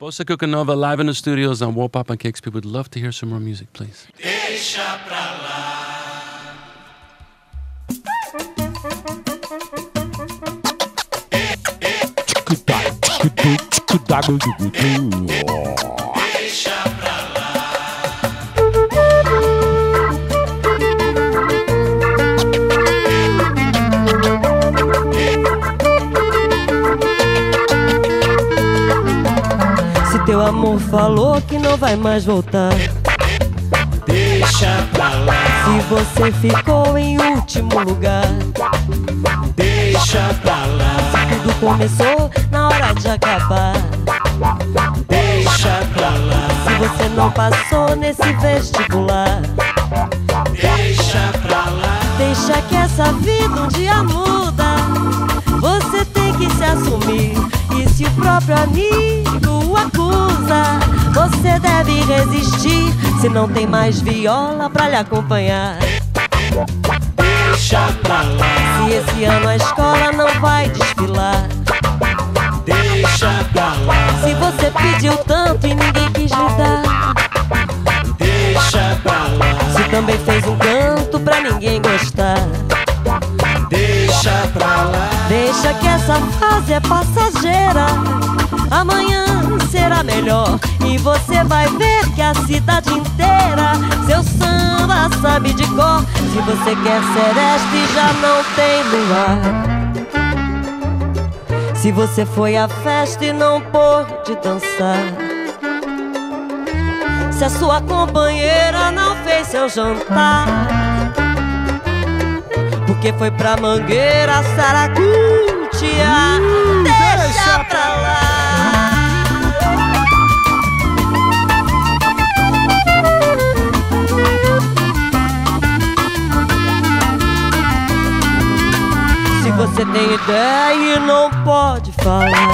Bossa Nova live in the studios on Warpop and Kicks. People would love to hear some more music, please. Teu amor falou que não vai mais voltar. Deixa pra lá. Se você ficou em último lugar. Deixa pra lá. Tudo começou na hora de acabar. Deixa pra lá. Se você não passou nesse vestibular. Deixa pra lá. Deixa que essa vida um dia muda. Você tem que se assumir. E se o próprio amigo você deve resistir. Se não tem mais viola pra lhe acompanhar. Deixa pra lá. Se esse ano a escola não vai desfilar. Deixa pra lá. Se você pediu tanto e ninguém quis lhe dar. Deixa pra lá. Se também fez um canto pra ninguém gostar. Deixa pra lá. Deixa que essa fase é passageira. Amanhã será melhor e você vai ver que a cidade inteira seu samba sabe de cor. Se você quer sereste já não tem luar. Se você foi à festa e não pôde dançar. Se a sua companheira não fez seu jantar. Porque foi pra mangueira, saracutia. Deixa, deixa pra lá. Você tem ideia e não pode falar.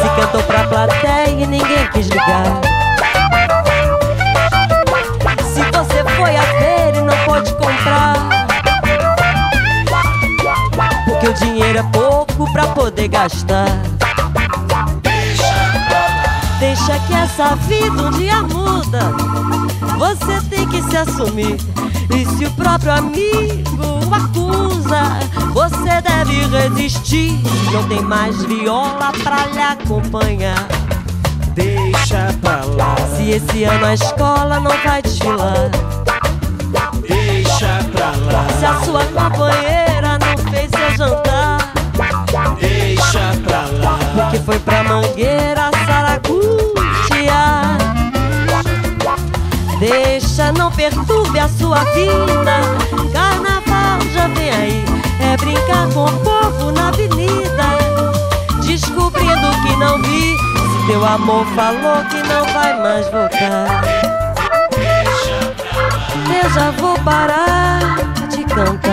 Se cantou pra plateia e ninguém quis ligar. Se você foi a ver e não pode comprar. Porque o dinheiro é pouco pra poder gastar. Deixa que essa vida um dia muda. Você tem que se assumir. E se o próprio amigo o acusa, você deve resistir. Não tem mais viola pra lhe acompanhar. Deixa pra lá. Se esse ano a escola não vai desfilar. Deixa pra lá. Se a sua companheira Deixa, não perturbe a sua vida. Carnaval já vem aí. É brincar com o povo na avenida. Descobrindo que não vi. Se teu amor falou que não vai mais voltar. Eu já vou parar de cantar.